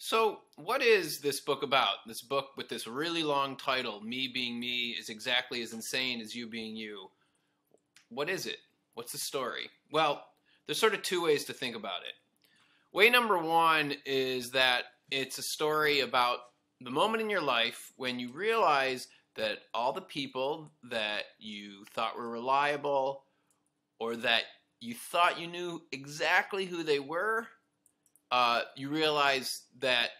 So, what is this book about? This book with this really long title, Me Being Me is exactly as insane as you being you. What is it? What's the story? Well, there's sort of two ways to think about it. Way number one is that it's a story about the moment in your life when you realize that all the people that you thought were reliable or that you thought you knew exactly who they were uh, you realize that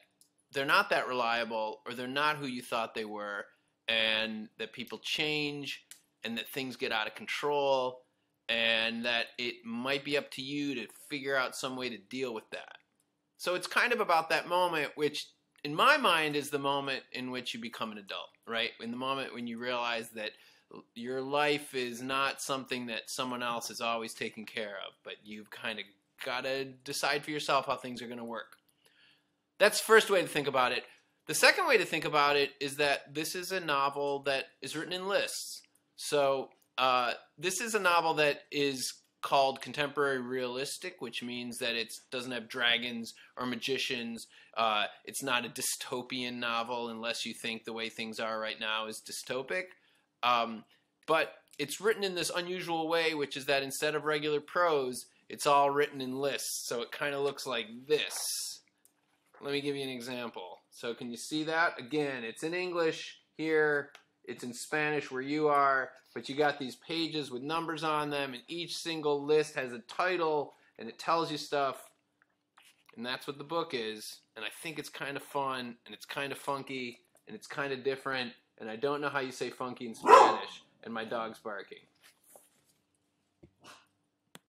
they're not that reliable or they're not who you thought they were and that people change and that things get out of control and that it might be up to you to figure out some way to deal with that. So it's kind of about that moment, which in my mind is the moment in which you become an adult, right? In the moment when you realize that your life is not something that someone else is always taking care of, but you've kind of got to decide for yourself how things are to work. That's first way to think about it. The second way to think about it is that this is a novel that is written in lists. So, uh, this is a novel that is called contemporary realistic, which means that it doesn't have dragons or magicians. Uh, it's not a dystopian novel unless you think the way things are right now is dystopic. Um, but it's written in this unusual way, which is that instead of regular prose, it's all written in lists, so it kind of looks like this. Let me give you an example. So can you see that? Again, it's in English here, it's in Spanish where you are, but you got these pages with numbers on them, and each single list has a title, and it tells you stuff, and that's what the book is. And I think it's kind of fun, and it's kind of funky, and it's kind of different, and I don't know how you say funky in Spanish, and my dog's barking.